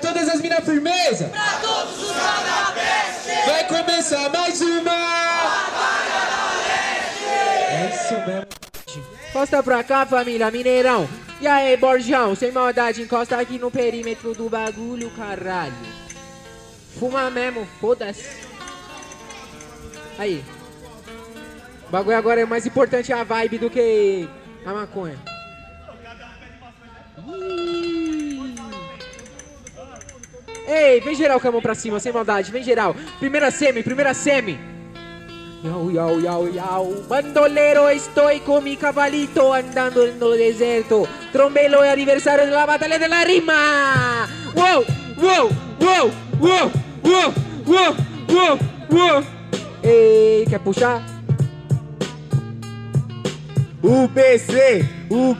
todas as minas firmeza. Pra todos os Vai começar mais uma. É isso mesmo. Encosta pra cá, família, Mineirão. E aí, Borjão, sem maldade, encosta aqui no perímetro do bagulho, caralho. Fuma mesmo, foda-se. Aí. O bagulho agora é mais importante a vibe do que a maconha. Ih. Ei, vem geral com a mão pra cima, sem maldade, vem geral. Primeira semi, primeira semi. Yau, yau, yau, yau. Bandolero, estou com mi cabalito andando no deserto. Trombelo é aniversário de la batalha de la rima. Uou, uou, uou, uou, uou, uou, uou, uou. Ei, quer puxar? O BC, o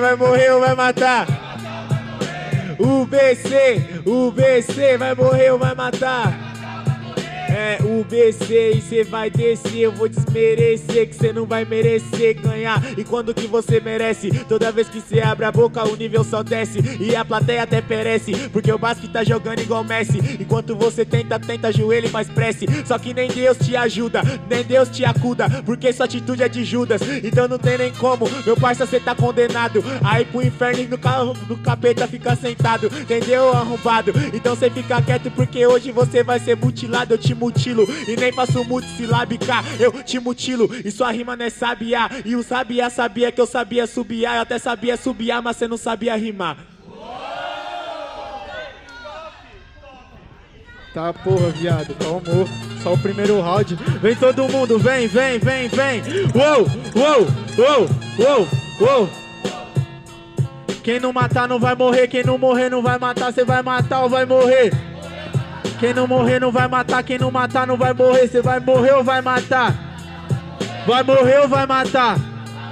vai morrer ou vai matar? O BC, o BC vai morrer ou vai matar? É o BC e cê vai descer, eu vou desmerecer que cê não vai merecer ganhar. E quando que você merece? Toda vez que cê abre a boca o nível só desce e a plateia até perece, porque o basquete tá jogando igual Messi. Enquanto você tenta, tenta ajoelha e faz prece. Só que nem Deus te ajuda, nem Deus te acuda, porque sua atitude é de Judas. Então não tem nem como, meu parça, cê tá condenado. Aí pro inferno e no carro do capeta fica sentado, entendeu, arrombado? Então cê fica quieto porque hoje você vai ser mutilado, eu te mutilo e nem faço multisilábica. Eu te mutilo e sua rima não é sabiá. E o sabiá sabia que eu sabia subiar. Eu até sabia subiar, mas você não sabia rimar. Tá porra, viado, calmou. Só o primeiro round. Vem todo mundo, vem, vem, vem, vem. Uou, uou, uou, uou, uou. Quem não matar não vai morrer, quem não morrer não vai matar, você vai matar ou vai morrer? Quem não morrer não vai matar, quem não matar não vai morrer, você vai morrer ou vai matar? Vai morrer ou vai matar?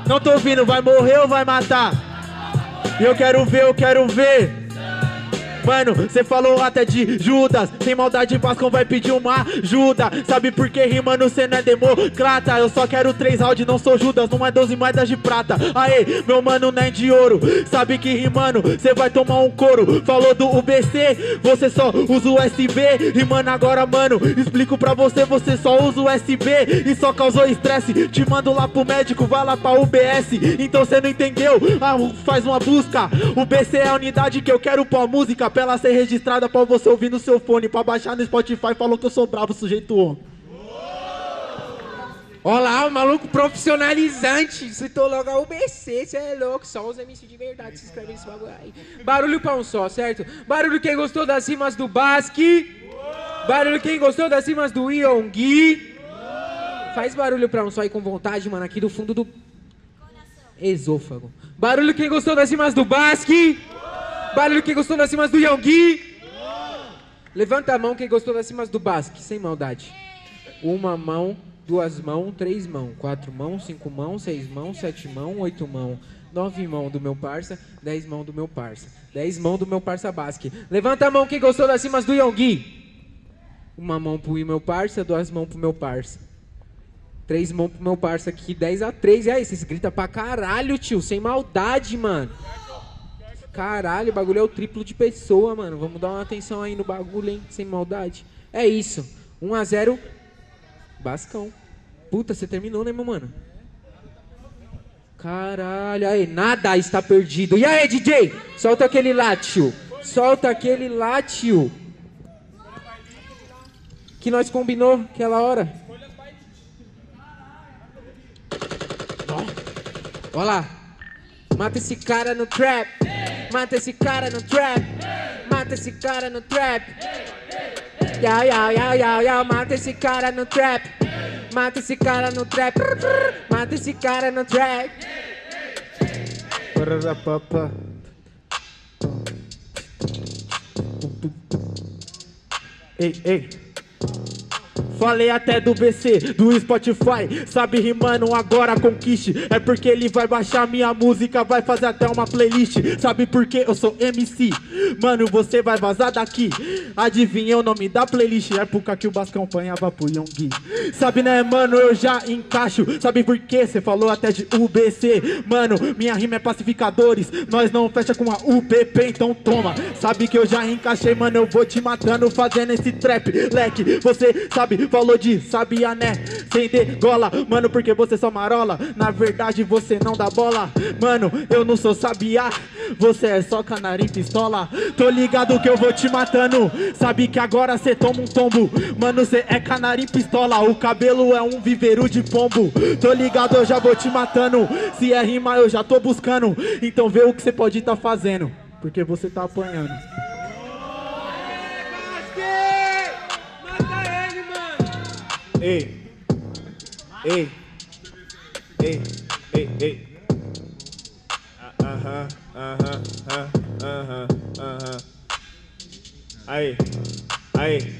Não tô ouvindo, vai morrer ou vai matar? Eu quero ver, eu quero ver. Mano, você falou até de Judas. Sem maldade, Pascão vai pedir uma ajuda. Sabe por que rimando cê não é democrata? Eu só quero três rounds, não sou Judas Não é 12 moedas de prata. Aê, meu mano não é de ouro. Sabe que rimando cê vai tomar um couro. Falou do UBC, você só usa USB Rimando agora, mano, explico pra você Você só usa USB e só causou estresse Te mando lá pro médico, vai lá pra UBS Então cê não entendeu, ah, faz uma busca. O BC é a unidade que eu quero pra música Pra ela ser registrada pra você ouvir no seu fone Pra baixar no Spotify, falou que eu sou bravo, sujeito homem Olha lá, o maluco profissionalizante. Citou logo a UBC, você é louco. Só os MC de verdade se inscrevem nesse bagulho aí. Barulho pra um só, certo? Barulho quem gostou das rimas do Basque. Barulho quem gostou das rimas do Yonggi. Faz barulho pra um só aí com vontade, mano, aqui do fundo do esôfago. Barulho quem gostou das rimas do Basque. Barulho quem gostou das rimas do Yonggi. Levanta a mão quem gostou das rimas do Basque, sem maldade. Uma mão, duas mãos, três mãos, quatro mãos, cinco mãos, seis mãos, sete mãos, oito mãos, nove mãos do meu parça, dez mãos do meu parça, dez mãos do meu parça Basque. Levanta a mão quem gostou das rimas do Yonggi. Uma mão pro meu parça, duas mãos pro meu parça. Três mãos pro meu parça aqui, 10 a 3. E aí, vocês gritam pra caralho, tio, sem maldade, mano. Caralho, o bagulho é o triplo de pessoa, mano. Vamos dar uma atenção aí no bagulho, hein? Sem maldade. É isso. 1 a 0 Bascão. Puta, você terminou, né, meu mano? Caralho, aí, nada está perdido. E aí, DJ? Solta aquele lá, tio. Solta aquele lá, tio. Que nós combinou aquela hora. Ó. Ó lá. Mata esse cara no trap. Mata esse cara no trap. Mata esse cara no trap. Yau, yau, yau, yau, yau. Mata esse cara no trap. Mata esse cara no trap. Mata esse cara no trap. Pararapapa. Ei, ei. Falei até do BC, do Spotify. Sabe rimando agora conquiste. É porque ele vai baixar minha música, vai fazer até uma playlist. Sabe por que eu sou MC? Mano, você vai vazar daqui. Adivinha o nome da playlist? Época que o Bascão apanhava pro Yonggi. Sabe, né, mano? Eu já encaixo. Sabe por que você falou até de UBC? Mano, minha rima é pacificadores. Nós não fecha com a UPP, então toma. Sabe que eu já encaixei, mano. Eu vou te matando fazendo esse trap. Leque, você sabe, falou de sabia, né? Sem degola, mano, porque você só marola. Na verdade, você não dá bola. Mano, eu não sou sabiá. Você é só canarim pistola. Tô ligado que eu vou te matando. Sabe que agora cê toma um tombo. Mano, cê é canarim pistola. O cabelo é um viveiro de pombo. Tô ligado, eu já vou te matando. Se é rima, eu já tô buscando. Então vê o que cê pode tá fazendo. Porque você tá apanhando. Ei. Ei. Ei. Ei, ei. Ah, Aham, aham, aham, aham, aham. Aí. Aí.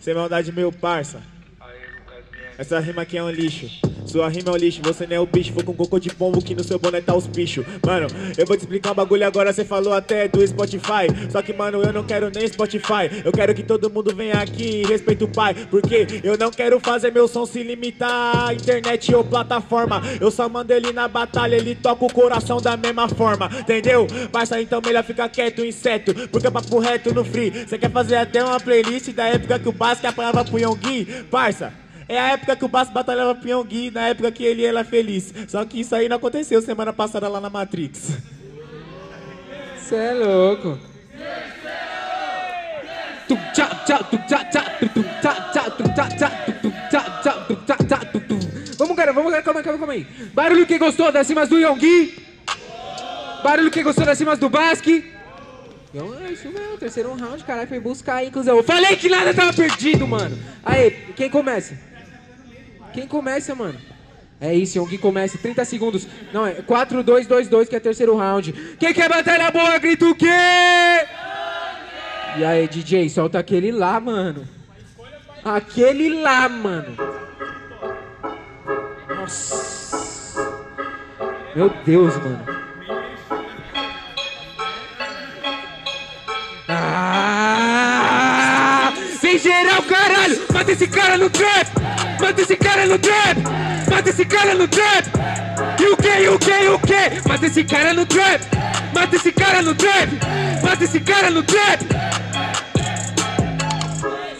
Sem maldade, meu parça. Essa rima aqui é um lixo. Sua rima é um lixo, você não é o bicho. Vou com cocô de pombo que no seu boné tá os bichos. Mano, eu vou te explicar um bagulho agora. Você falou até do Spotify. Só que, mano, eu não quero nem Spotify. Eu quero que todo mundo venha aqui e respeite o pai. Porque eu não quero fazer meu som se limitar à internet ou plataforma. Eu só mando ele na batalha, ele toca o coração da mesma forma. Entendeu? Parça, então melhor ficar quieto, inseto. Porque é papo reto no free. Você quer fazer até uma playlist da época que o Basque apanhava pro Yonggi? Parça. É a época que o Basso batalhava pro Yonggi, na época que ele era feliz. Só que isso aí não aconteceu semana passada lá na Matrix. Cê é louco. Vamos, cara, vamos, cara, calma aí, calma calma aí. Barulho quem gostou das rimas do Yonggi. Barulho quem gostou das rimas do Basque. Então, é isso mesmo, terceiro round, caralho, foi buscar aí, inclusão. Eu falei que nada tava perdido, mano. Aí, quem começa? Quem começa, mano? É isso, Yonggi começa, 30 segundos. Não, é 4, 2, 2, 2, que é terceiro round. Quem quer batalha boa, grita o quê? E aí, DJ, solta aquele lá, mano. Aquele lá, mano. Nossa. Meu Deus, mano. Ah! Vem geral, caralho! Mata esse cara no trap! Mata esse cara no trap! Mata esse cara no trap! E o que, o que, o que? Mata esse cara no trap! Mata esse cara no trap! Mata esse cara no trap!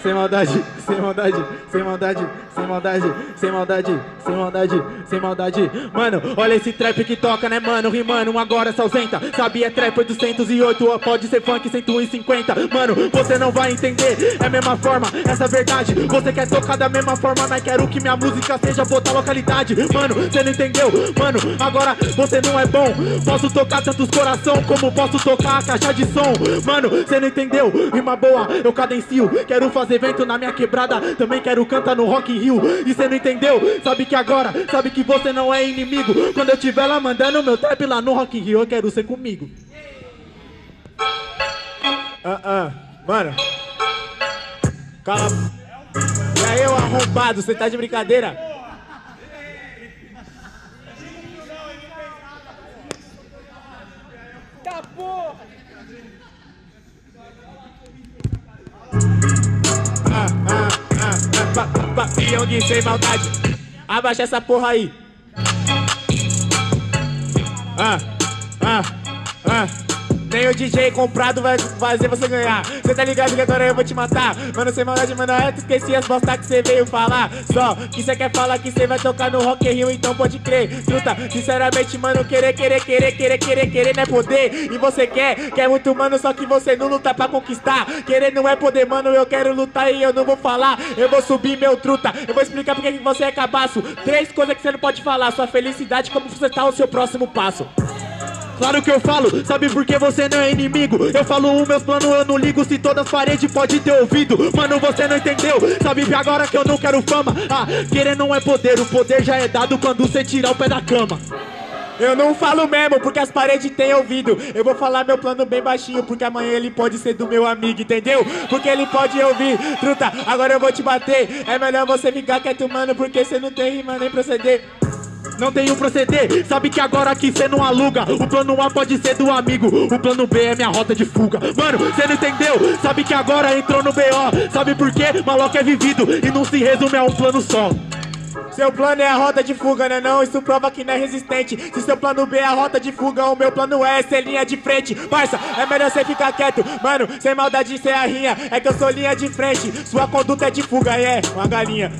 Sem maldade, sem maldade, sem maldade, sem maldade, sem maldade, sem maldade, sem maldade. Mano, olha esse trap que toca, né, mano? Rimando agora se ausenta. Sabe, é trap 808, ou pode ser funk 150. Mano, você não vai entender, é a mesma forma, essa verdade. Você quer tocar da mesma forma, mas quero que minha música seja botar localidade. Mano, você não entendeu? Mano, agora você não é bom. Posso tocar tantos coração como posso tocar a caixa de som. Mano, você não entendeu? Rima boa, eu cadencio. Quero fazer evento na minha quebrada, também quero cantar no Rock in Rio. E você não entendeu? Sabe que agora, sabe que você não é inimigo. Quando eu tiver lá mandando meu trap lá no Rock in Rio, eu quero ser comigo. Ah, ah, mano. Cala. E aí, ô arrombado, você tá de brincadeira? Ah, ah, pa, pa, Pyong sem maldade. Abaixa essa porra aí. Ah, ah, ah. Nem o DJ comprado vai fazer você ganhar. Cê tá ligado que agora eu vou te matar. Mano, sem maldade, mano, tu esqueci as bosta que cê veio falar. Só que cê quer falar que cê vai tocar no Rock Rio, então pode crer. Truta, sinceramente, mano, querer, querer, querer, querer, querer, querer não é poder. E você quer, quer muito, mano, só que você não luta pra conquistar. Querer não é poder, mano, eu quero lutar e eu não vou falar. Eu vou subir meu truta, eu vou explicar porque que você é cabaço. Três coisas que você não pode falar: sua felicidade, como você tá o seu próximo passo. Claro que eu falo, sabe por que você não é inimigo? Eu falo os meus planos, eu não ligo se todas as paredes pode ter ouvido. Mano, você não entendeu? Sabe agora que eu não quero fama? Ah, querer não é poder, o poder já é dado quando você tirar o pé da cama. Eu não falo mesmo, porque as paredes têm ouvido. Eu vou falar meu plano bem baixinho, porque amanhã ele pode ser do meu amigo, entendeu? Porque ele pode ouvir. Truta, agora eu vou te bater. É melhor você ficar quieto, mano, porque você não tem rima nem proceder. Não um proceder, sabe que agora aqui cê não aluga. O plano A pode ser do amigo, o plano B é minha rota de fuga. Mano, cê não entendeu? Sabe que agora entrou no BO. Sabe por quê? Maloca é vivido e não se resume a um plano só. Seu plano é a rota de fuga, né não? Isso prova que não é resistente Se seu plano B é a rota de fuga O meu plano é ser linha de frente Parça, é melhor você ficar quieto Mano, sem maldade, sem a rinha É que eu sou linha de frente Sua conduta é de fuga, é uma galinha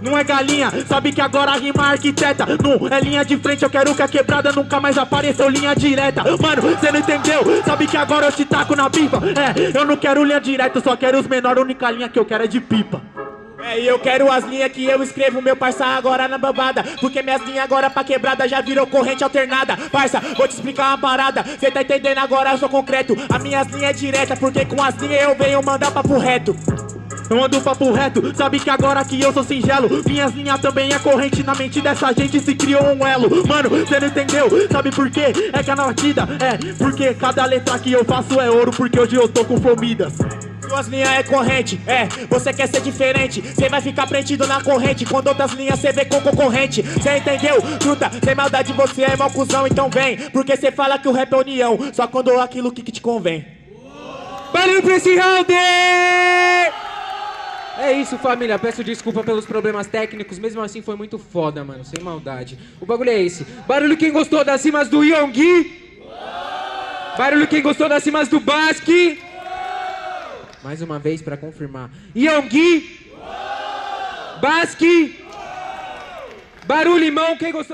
Não é galinha, sabe que agora rima arquiteta Não é linha de frente, eu quero que a quebrada nunca mais apareceu linha direta Mano, cê não entendeu? Sabe que agora eu te taco na pipa É, eu não quero linha direta, só quero os menores única linha que eu quero é de pipa É, e eu quero as linhas que eu escrevo, meu parça, agora na babada. Porque minhas linhas agora pra quebrada já virou corrente alternada. Parça, vou te explicar uma parada. Cê tá entendendo agora, eu sou concreto. As minhas linhas é direta, porque com as linhas eu venho mandar papo reto. Eu ando papo reto, sabe que agora que eu sou singelo Minhas linhas também é corrente, na mente dessa gente se criou um elo Mano, cê não entendeu, sabe por quê? É que a batida é porque cada letra que eu faço é ouro Porque hoje eu tô com fomidas Suas linhas é corrente, é, você quer ser diferente Cê vai ficar prendido na corrente Quando outras linhas cê vê com concorrente Cê entendeu? Truta, sem maldade você é mau cuzão Então vem, porque cê fala que o rap é união Só quando aquilo que, que te convém Valeu pra esse round! Isso, família. Peço desculpa pelos problemas técnicos. Mesmo assim, foi muito foda, mano. Sem maldade. O bagulho é esse. Barulho quem gostou das rimas do Yonggi. Barulho quem gostou das rimas do Basque. Mais uma vez pra confirmar. Yonggi. Basque. Barulho limão quem gostou.